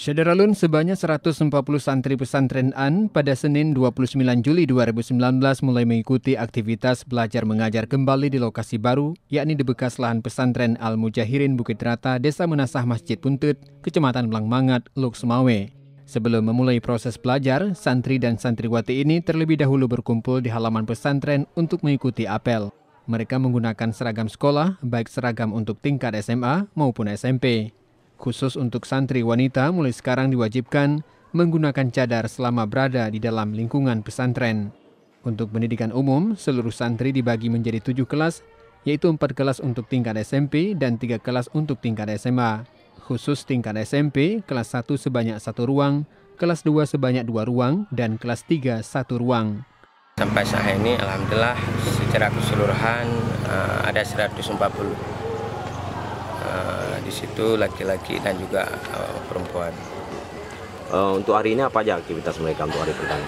Syederalun sebanyak 140 santri pesantren AN pada Senin 29 Juli 2019 mulai mengikuti aktivitas belajar mengajar kembali di lokasi baru, yakni di bekas lahan pesantren Al-Mujahirin Bukit Rata, Desa Menasah Masjid Puntut, Kecamatan Blangmangat, Semawe. Sebelum memulai proses belajar, santri dan santriwati ini terlebih dahulu berkumpul di halaman pesantren untuk mengikuti apel. Mereka menggunakan seragam sekolah, baik seragam untuk tingkat SMA maupun SMP. Khusus untuk santri wanita mulai sekarang diwajibkan menggunakan cadar selama berada di dalam lingkungan pesantren. Untuk pendidikan umum, seluruh santri dibagi menjadi tujuh kelas, yaitu empat kelas untuk tingkat SMP dan tiga kelas untuk tingkat SMA. Khusus tingkat SMP, kelas 1 sebanyak satu ruang, kelas 2 sebanyak dua ruang, dan kelas 3 satu ruang. Sampai saat ini, Alhamdulillah, secara keseluruhan uh, ada 140 Eh, di situ laki-laki dan juga uh, perempuan. Uh, untuk hari ini apa aja aktivitas mereka untuk hari pertama?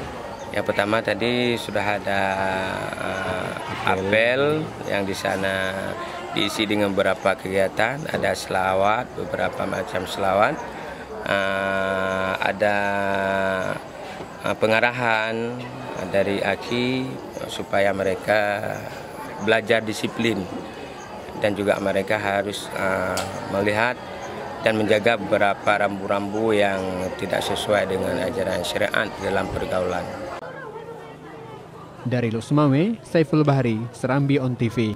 Yang pertama tadi sudah ada uh, apel yang di sana diisi dengan beberapa kegiatan, ada selawat, beberapa macam selawat, uh, ada uh, pengarahan dari Aki supaya mereka belajar disiplin dan juga mereka harus uh, melihat dan menjaga beberapa rambu-rambu yang tidak sesuai dengan ajaran syariat dalam pergaulan. Dari Lusmawe, Saiful Bahari, Serambi On TV.